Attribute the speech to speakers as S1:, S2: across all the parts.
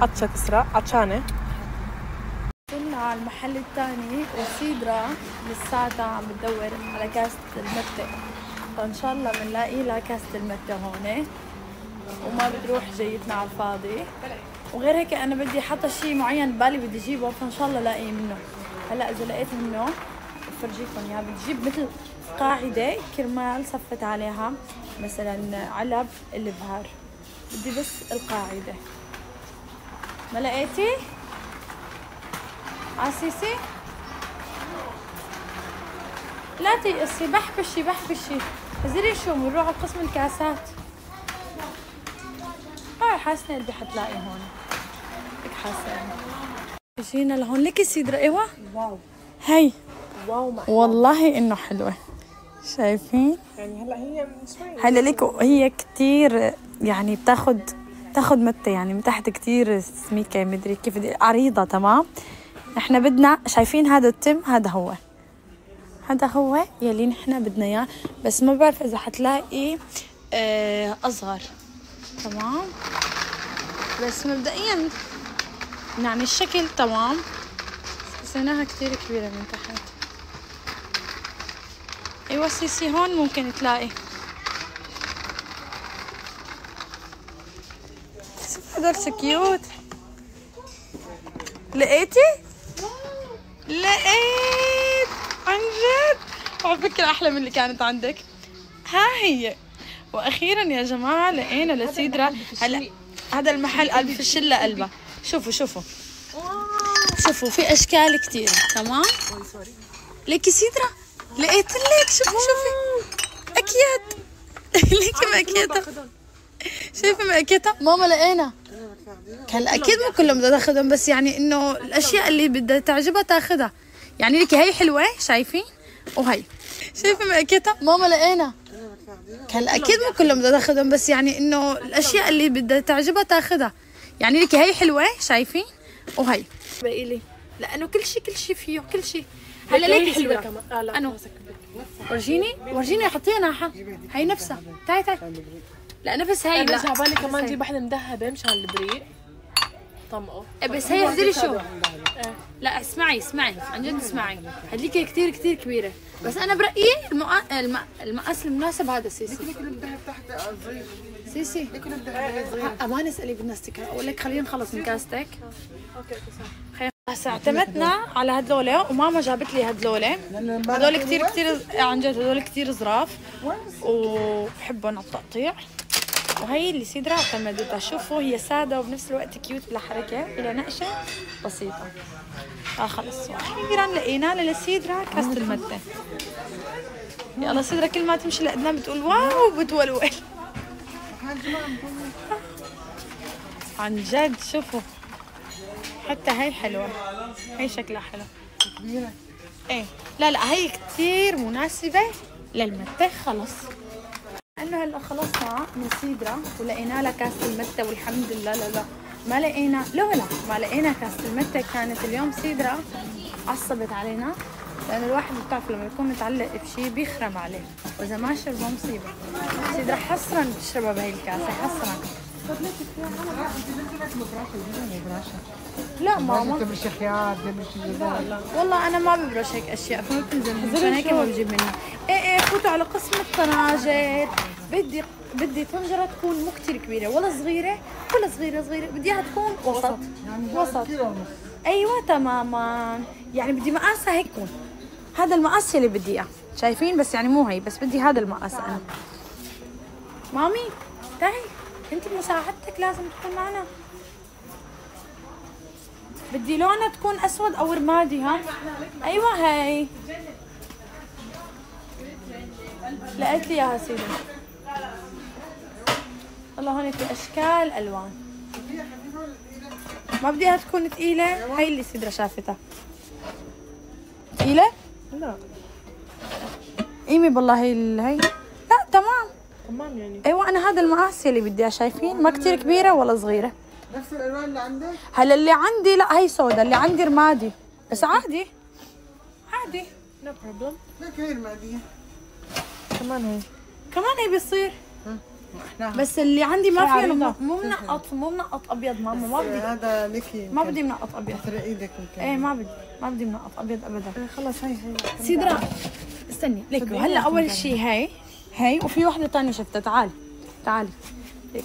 S1: عطشة تسرق عطشانة
S2: وصلنا على المحل الثاني وسيدرا لساتها عم بتدور على كاسة المتة. فإن شاء الله بنلاقي لها كاسة المتة هون. وما بتروح جيتنا على الفاضي. وغير هيك أنا بدي حاطة شيء معين ببالي بدي أجيبه فإن شاء الله لاقي منه. هلأ إذا لقيت منه بفرجيكم إياه. بدي أجيب مثل قاعدة كرمال صفت عليها مثلا علب البهار. بدي بس القاعدة. ما لقيتي؟ عسيسي. لا تيأسي بحبشي بحبشي زري شو بنروح على قسم الكاسات. هاي حاسة قلبي حتلاقي هون. هيك حاسة. جينا لهون. لك سيدرا إيوه؟
S1: واو.
S2: هي
S1: واو ما
S2: والله إنه حلوة. شايفين؟
S1: يعني هلأ هي من شوي.
S2: هلأ ليك هي كتير يعني بتاخد تاخد متى يعني من تحت كتير سميكة مدري كيف بدي- عريضة تمام؟ إحنا بدنا شايفين هذا التم هذا هو. هذا هو يلي نحنا بدنا إياه بس ما بعرف إذا حتلاقي آه أصغر تمام؟ بس مبدئيا يعني الشكل تمام؟ حسيناها كتير كبيرة من تحت. أيوه سيسي هون ممكن تلاقي. so cute لقيتي؟ لقيت. عن جد. على فكرة أحلى من اللي كانت عندك. ها هي. وأخيرا يا جماعة لقينا لسيدرا. هلا هذا المحل قلب في الشلة قلبة شوفوا شوفوا. شوفوا في أشكال كتير. تمام؟ ليكي سيدرا؟ لقيت لك. شوفي شوفي. أكيد. ليكي مأكيدة شايفة مأكيدة ماما لقينا. هلا أكيد مو كلهم بدها تاخذهم بس يعني إنه الأشياء اللي بدها تعجبها تاخذها يعني لك هي حلوة شايفين؟ وهي. شايفة مأكيتها ماما لقينا. هلا أكيد مو كلهم بدها تاخذهم بس يعني إنه الأشياء اللي بدها تعجبها تاخذها يعني لك هي حلوة شايفين؟ وهي. باقي لي. لأنه كل شيء كل شيء فيه كل شيء هلا ليك
S1: حلوة.
S2: حلوة
S1: كمان. آه لا.
S2: ورجيني؟ ورجيني حطيها ناحه هي نفسها. تعي تعي. لا نفس هي
S1: أنا
S2: لا.
S1: جابالي
S2: نفس
S1: كمان. جيب واحدة مدهبة مشان البريق. طمقه
S2: إيه بس هي هدري شو؟ لا اسمعي اسمعي. عن جد اسمعي. هديك كتير كتير كبيرة. بس أنا برأيي المقا... الم... المقاس المناسب هذا سيسي. سيسي. ها، أمان اسألي بالناس تكره أقول لك خلينا نخلص من كاستك.
S1: okay
S2: okay هسا اعتمدنا على هدول وماما جابت لي هدول هدول كتير كتير عن جد هدول كتير ظراف وبحبهم على التقطيع. وهي اللي سيدرا اعتمدتها شوفوا هي سادة وبنفس الوقت cute بلا حركة بلا نقشة بسيطة. آه خلص. وأخيرا لقينا للسيدرا كاسة المتة يلا سيدرا كل ما تمشي لقدام بتقول واو بتولول. عن جد شوفوا. حتى هاي حلوة. هاي شكلها حلو. إيه. لا لا هي كتير مناسبة للمتة خلص. هلا خلصنا من سيدرا ولقينا لها كاسة المتة والحمد لله لا لا ما لقينا لا لا ما لقينا كاسة المتة كانت اليوم سيدرا عصبت علينا لأن الواحد بتعرف لما يكون متعلق بشيء بيخرم عليه وإذا ما شربه مصيبة. سيدرا حصرا بتشربها بهي الكاسة حصرا. لا ماما
S3: تمشي خيار جبال
S2: والله أنا ما ببرش هيك أشياء فما بتنزل عشان هيك ما بجيب منها إيه إيه فوتوا على قسم الطناجر بدي بدي طنجرة تكون مو كثير كبيرة ولا صغيرة ولا صغيرة صغيرة. بدي إياها تكون وسط. وسط.
S3: كيلو ونص.
S2: أيوه تماما. يعني بدي مقاسها هيك يكون هذا المقاس اللي بدي إياه. شايفين؟ بس يعني مو هي بس بدي هذا المقاس أنا. مامي تعي. أنت مساعدتك لازم تكون معنا. بدي لونها تكون أسود أو رمادي ها؟ أيوه هي لقيت لي إياها سيدي. والله هون في أشكال ألوان. ما بدي إياها تكون ثقيله هي اللي سيدرا شافتها. ثقيله
S1: لا.
S2: قيمي بالله هي هي لا تمام.
S1: تمام يعني.
S2: أيوه أنا هذا المقاس اللي بدي إياه شايفين؟ ما كتير كبيرة ولا صغيرة.
S3: نفس الألوان اللي عندك؟
S2: هلا اللي عندي لا هي سودا اللي عندي رمادي. بس عادي. عادي.
S1: no problem
S3: ليك هي المعديه
S1: كمان هي
S2: كمان هي بيصير. بس اللي عندي ما
S1: هاي
S2: فيه
S1: عريضة.
S2: مو منقط مو منقط أبيض ماما ما بدي.
S3: هذا لك
S2: ما بدي منقط أبيض.
S3: ترى إيدك يمكن
S2: إيه ما بدي. ما بدي منقط أبيض ابدا.
S1: خلص هي هي
S2: سيدرا استني ليك هلا أول شيء هي هي وفي وحدة تانية شفتها. تعالي تعالي ليك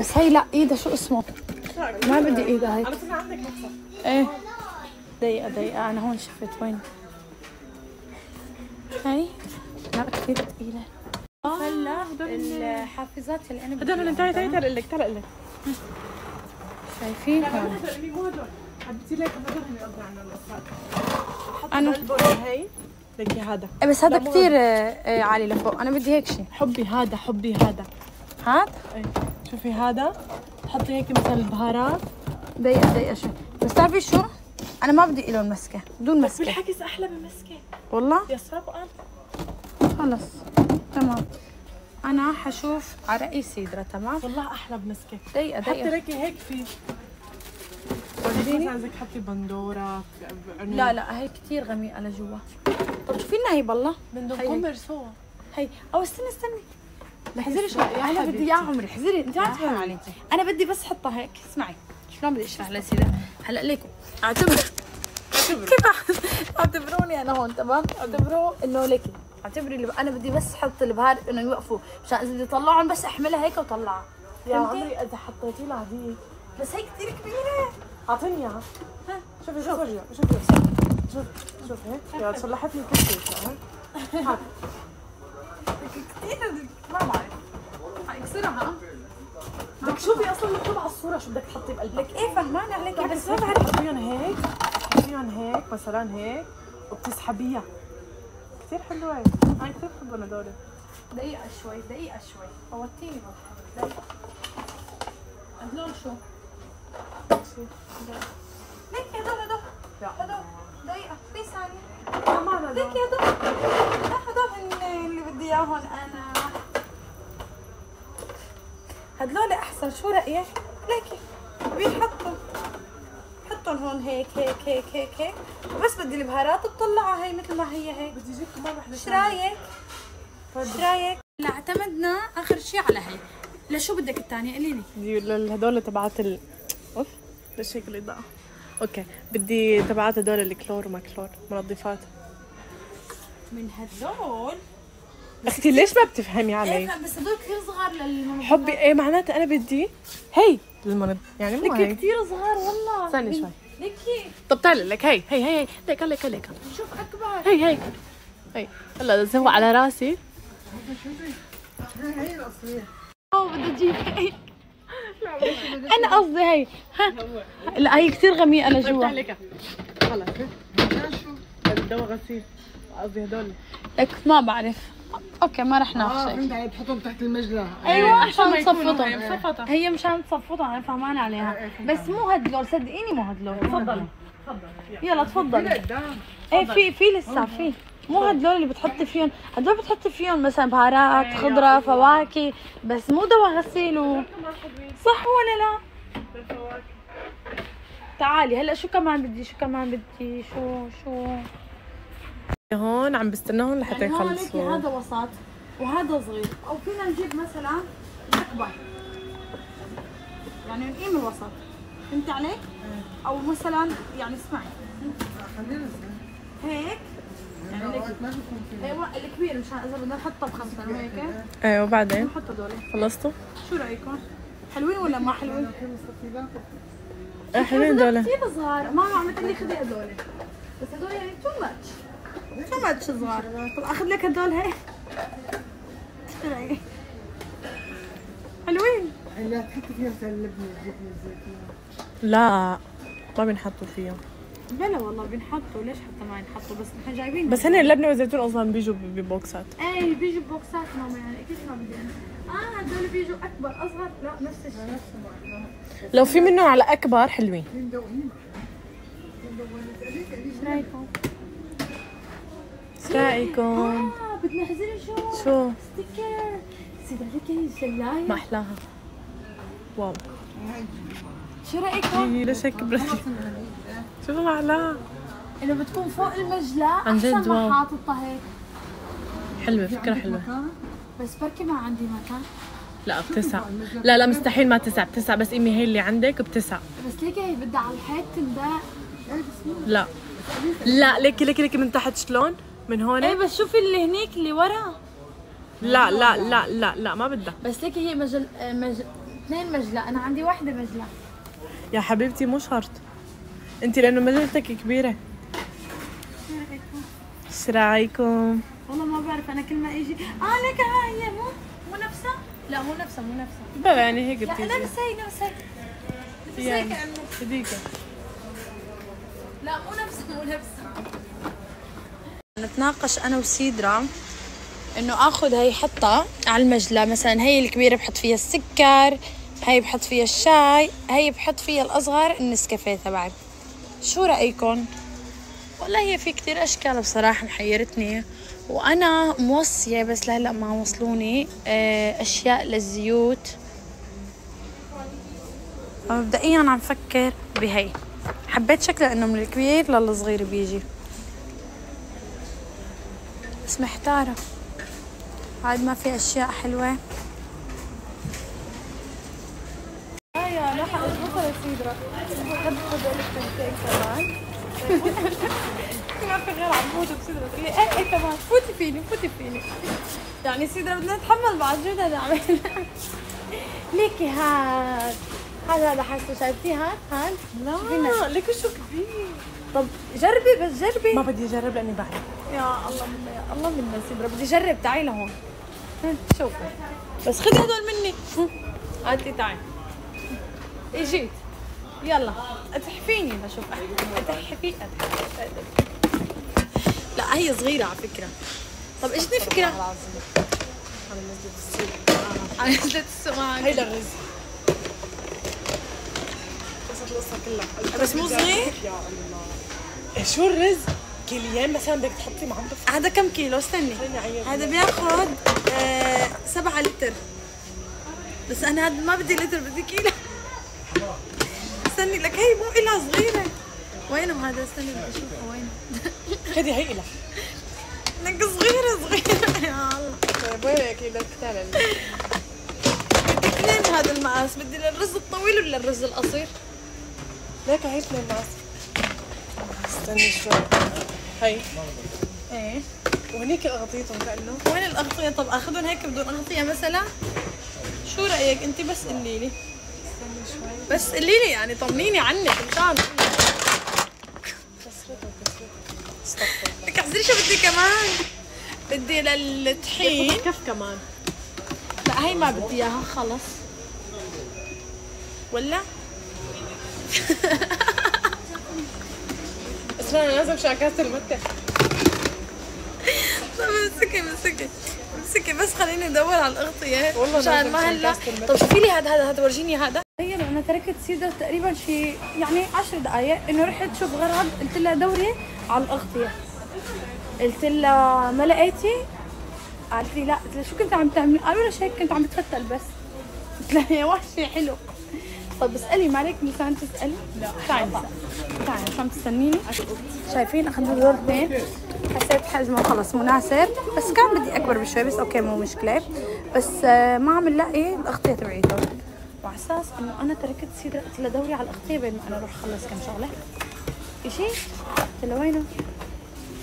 S2: بس هي لا إيدها شو اسمه؟ ما بدي إيدها هيك.
S1: أنا عندك
S2: إيه. دقيقة دقيقة أنا هون شفت وين؟ هي لا كثير ثقيلة هلا الحافظات اللي أنا بدي
S1: هدول هدول تعالي تعالي. تعالي لك تعالي لك.
S2: شايفين؟ هون
S1: اللي مو هدول. حبيتي لك هدول هن قصدي القصات أنا هي. لك هذا.
S2: إيه بس هذا كثير آه، عالي لفوق. أنا بدي هيك شيء
S1: حبي هذا حبي هذا.
S2: هات
S1: اي شوفي هذا. حطي هيك مثلا البهارات.
S2: دقيقة دقيقة شوي. بس تعرفي شو؟ أنا ما بدي إله مسكة بدون
S1: بس
S2: مسكة.
S1: بالحكي أحلى بمسكة
S2: والله؟
S1: يا صعب
S2: خلص. تمام. أنا حشوف على رأي سيدرا تمام؟
S1: والله أحلى بمسكة
S2: دقيقة
S1: حتى
S2: دقيقة
S1: لك هيك في بدك تحطي بندورة عنب.
S2: لا لا هي كثير غميقة لجوا. طب شوفي لنا هي بالله؟
S1: بدهم قمر سوا.
S2: هي. أو استني استني احذري شوي.
S1: يا
S2: أنا بدي. إياه عمري. احذري. أنت ما تفهم علي أنا بدي بس أحطها هيك. اسمعي. شلون بدي أشرح لسيدرا هلا ليكم اعتبر. كيف أعتبروني أنا هون تمام؟ اعتبروا إنه ليكي. اعتبري اللي أنا بدي بس أحط البهار انه يوقفوا مشان اذا بدي اطلعهم بس احملها هيك واطلعها
S1: يا؟ عمري إذا حطيتي لها هذيك
S2: بس هي كثير كبيرة.
S1: أعطيني إياها. شوفي شوفي شوفي شوفي. شوفي. يا صلحت لي كل شيء.
S2: كثير ما بعرف. حيكسرها
S1: بدك شوفي أصلا مكتوب على الصورة شو بدك تحطي بقلبك.
S2: لك إيه فهمانة. عليك
S1: بس
S2: بس
S1: ما بعرف. تحطيهم هيك تحطيهم هيك مثلا هيك وبتسحبيها. كثير حلوة. هاي كثير بحبهم هدول
S2: دقيقة شوي دقيقة شوي. فوتيني دقيقة. هدول شو؟ ليك هدول هدول هدول دقيقة. في ثانية.
S1: ما معنا
S2: ليك
S1: هدول.
S2: يا هدول لا هدول هن اللي بدي اياهم أنا. هدول أحسن. شو رأيك؟ ليكي. بينحطوا حطهم هون هيك هيك هيك هيك هيك. وبس بدي البهارات تطلعها هي مثل ما هي هيك.
S1: بدي أجيب كمان وحدة
S2: إيش رأيك؟ إيش رأيك؟ لا اعتمدنا آخر شيء على هي. لشو بدك الثانية؟ قولي لي.
S1: بدي هدول تبعات ال أوف ليش هيك الإضاءة. أوكي. بدي تبعات هدول الكلور وما كلور منظفات.
S2: من هدول
S1: أختي ليش ما بتفهمي
S2: إيه
S1: علي؟
S2: لا، بس هدول كثير صغار للمنظمات.
S1: حبي إيه معناتها أنا بدي. هي. للمنظ يعني مو
S2: لك
S1: هي
S2: كثير صغار والله.
S1: استني شوي.
S2: ليكي.
S1: طب تعالي لك هي هي هي هي. ليك ليك ليك.
S2: شوف أكبر.
S1: هي هي. هي. هلا زهو على راسي.
S3: هي الاصليه
S2: أو بدي أجيب. أنا قصدي هي. ها. لا هي كثير غميقة
S1: طيب
S2: لجوا.
S1: تعالي لك. خلص. الدواء غسيل قصدي هدول
S2: لك ما بعرف. أوكي ما رح
S3: آه
S2: ناقشك
S3: فهمت علي بتحطهم تحت المجلة.
S2: أيوه عشان
S1: ما يكونوا.
S2: تصفطهم
S1: هي مصفطة.
S2: هي مشان تصفطهم أنا فهمان عليها. بس مو هدول صدقيني مو هدول
S1: تفضلي.
S2: يلا. تفضلي. إيه في في لسه في. مو هدول اللي بتحطي فيهم. هدول بتحطي فيهم مثلا بهارات خضرة فواكه. بس مو دواء غسيل و... صح ولا لا؟ تعالي هلأ شو كمان بدي؟ شو كمان بدي؟ شو شو؟
S1: هون عم بستناهم لحتى
S2: يعني هون
S1: يخلصوا.
S2: هذا وسط وهذا صغير. أو فينا نجيب مثلا اكبر يعني نقيم الوسط فهمت علي؟ أو مثلا يعني اسمعي.
S3: خلينا
S2: هيك. يعني أيوه الكبير مشان إذا بدنا نحطه بخمسه وهيك
S1: إيه وبعدين؟
S2: نحط هدول
S1: خلصتوا؟
S2: شو رأيكم؟ حلوين ولا ما حلوين؟
S1: إيه حلوين
S2: هدول
S1: دول.
S2: كثير صغار. ماما عم تقول لي خذي هدول بس هدول يعني too much too much صغار طب آخذ لك هدول هيك شو رايك؟ حلوين
S3: اللي تحطي اللبنة الجبنة الزيتون
S1: لا ما بنحطوا فيهم.
S2: بلا والله بنحطوا. ليش حتى ما ينحطوا؟ بس نحن جايبين
S1: بس هن اللبنه والزيتون أصلا بيجوا ببوكسات.
S2: إيه بيجوا بوكسات ماما يعني أكيد ما بدي أنا؟ آه هدول بيجوا أكبر أصغر. لا نفس الشيء.
S1: لو في منهم على أكبر حلوين.
S3: في
S2: إيش رايكم؟ آه بدنا نحزر شو؟
S1: شو؟
S2: sticker. سيدي عليك هي الشلاية.
S1: ما احلاها wow.
S2: شو رايكم؟
S1: هي ليش هيك كبرت شوفوا ما احلاها
S2: إنه بتكون فوق المجلة
S1: عن جد
S2: أحسن
S1: wow.
S2: ما حاططها هيك
S1: حلوة فكرة حلوة.
S3: مكان؟
S2: بس بركي ما عندي مكان.
S1: لا بتسع. لا لا مستحيل ما تسع. بتسع بس امي هي اللي عندك بتسع
S2: بس ليك هي بدها على الحيط تندق
S1: لا. لا ليكي ليكي ليكي من تحت شلون؟ من هون؟
S2: إيه بس شوفي اللي هنيك اللي ورا.
S1: لا لا لا لا لا ما بدها.
S2: بس ليك هي مجل آه، مج... اثنين مجلة. أنا عندي واحدة مجلة.
S1: يا حبيبتي مو شرط. انت لأنه مجلتك كبيرة. إيش رايكم
S2: والله ما بعرف أنا كل ما أجي. آه ليك هاي هي مو مو نفسها؟ لا مو نفسها مو نفسها.
S1: بلا يعني هيك
S2: لا
S1: بتيجي.
S2: نفس هي نفس هي نفس هي
S1: يعني
S2: كأنه
S1: هديك
S2: لا مو نفسها مو نفسها. نتناقش أنا وسيدرا إنه آخذ هي حطها على المجلة. مثلا هي الكبيرة بحط فيها السكر هي بحط فيها الشاي هي بحط فيها الأصغر النسكافيه تبعي. شو رايكم والله هي في كتير أشكال بصراحة محيرتني وأنا موصية بس لهلأ ما وصلوني آه، أشياء للزيوت. مبدئيا عم فكر بهي. حبيت شكلها إنه من الكبير للصغير بيجي. بس محتارة. عاد ما في أشياء حلوة. يا الثنتين كمان ما في غير تقول لي إيه إيه فوتي فيني فوتي فيني يعني سيدرا بدنا نتحمل بعض شو بدنا نعمل ليكي هاد هذا هذا حاسة شايفتيه هاد هاد
S1: لا ليك شو كبير.
S2: طب جربي بس جربي.
S1: ما بدي أجرب لأني بعرف
S2: يا الله منا يا الله منا سيدرا بدي اجرب تعي لهون. شوفي بس خذي هدول مني. هاتي تعي. اجيت يلا. أتحفيني. بشوف. اتحفي لا هي صغيرة على فكرة. طب اجتني فكرة على نزلة السوق
S1: هي للرز بس القصة كلها
S2: بس مو صغير؟
S1: إيه شو الرز؟ كيليان مثلا بدك تحطي بف-
S2: هذا كم كيلو؟ استني. هذا بياخذ آه سبعة لتر. بس أنا هذا ما بدي لتر بدي كيلو. استني لك هي مو إلها صغيرة. وينه هذا؟ استني بدي أشوفه. وين
S1: خدي هي إلها.
S2: لك صغيرة صغيرة. يا الله.
S1: طيب وين كيلو؟ كتار
S2: بدي اثنين هذا المقاس. بدي للرز الطويل ولا الرز القصير؟
S1: ليك هي اثنين ناس استني شوي. هي
S2: إيه.
S1: وهنيك أغطيتهم كأنه.
S2: وين الأغطية؟ طب أخذهم هيك بدون أغطية مثلا؟ شو رأيك أنت بس قولي لي؟
S1: استني شوي.
S2: بس قولي لي يعني طمنيني عنك مشان.
S1: كسرتها كسرتها. استغفر الله.
S2: لك احزري شو بدي كمان؟ بدي للطحين.
S1: كف كمان.
S2: لا هي ما بدي إياها خلص. ولا؟
S1: بس أنا لازم شاكاسة المكة
S2: طب امسكي امسكي امسكي بس خليني أدور على الأغطية.
S1: والله
S2: مشان ما هلا. طب شوفي لي هذا هذا هذا ورجيني هذا. تخيلوا أنا تركت سيدة تقريبا شي يعني عشر دقائق إنه رحت شوف غرض قلت لها دوري على الأغطية. قلت لها ما لقيتي؟ قالت لي لا. قلت لها شو كنت عم تعملي؟ قالوا لها هيك كنت عم بتفتل بس. قلت لها يا وحشي حلو. طب اسألي ما عليك لسان تسألي؟ لا. تعالي. تعالي عم تستنيني. شايفين؟ أخذت دول اثنين حسيت حجمه خلص مناسب بس كان بدي أكبر بشوي بس أوكي مو مشكلة. بس آه، ما عم نلاقي الأغطية تبعيته. وعلى أساس إنه أنا تركت سيدة قلت لها دوري على الأغطية بين ما أنا أروح اخلص كم شغلة. إشي؟ قلت لها وينه؟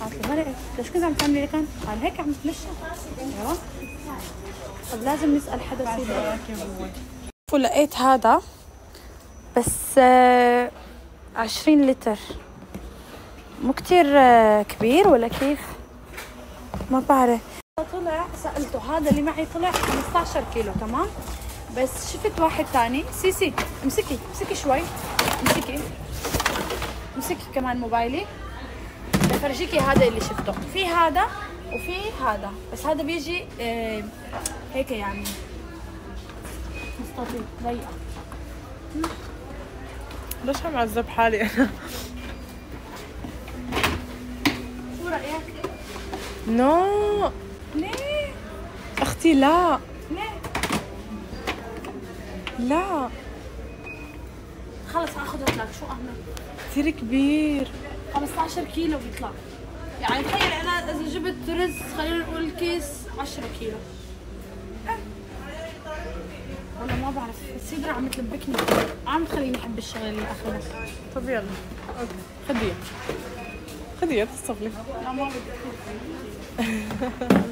S2: قالت لي ما لقيت ليش كنت عم تعملي كان؟ قال هيك عم تمشى طب لازم نسأل حدا سيدة. ولقيت هذا؟ بس آه، عشرين لتر. مو كتير آه، كبير ولا كيف؟ ما بعرف. طلع سألته هذا اللي معي طلع 15 كيلو تمام؟ بس شفت واحد تاني. سيسي امسكي امسكي شوي. امسكي. امسكي كمان موبايلي. بفرجيكي هذا اللي شفته. في هذا وفي هذا. بس هذا بيجي آه، هيك يعني. مستطيل ضيق.
S1: ليش عم عذب حالي أنا
S2: شو رأيك؟
S1: نو
S2: ليه؟
S1: أختي لا
S2: ليه؟
S1: لا
S2: خلص اخذ لك شو اعمل؟
S1: كثير كبير
S2: 15 كيلو بيطلع يعني تخيل أنا إذا جبت رز خلينا نقول كيس 10 كيلو ما بعرف. السيدرا عم تلبكني. عم تخليني أحب الشغله اللي اخذها
S1: طب يلا. أوكي. خديها. خديها تصف لي
S2: لا ما بدي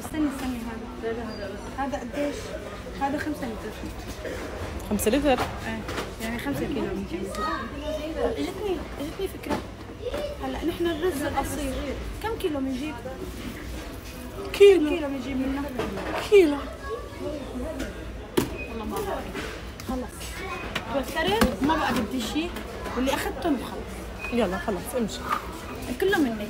S2: استني استني هذا. هذا قديش؟ هذا خمسة لتر.
S1: خمسة لتر؟
S2: إيه يعني خمسة كيلو. يمكن طب إجتني إجتني فكرة. هلأ نحن الرز القصير كم كيلو بنجيب؟
S1: كيلو.
S2: كيلو بنجيب منه؟
S1: كيلو.
S2: خلص ما بقى بدي شيء واللي اخذته خلص
S1: يلا خلاص امشي.
S2: كله منك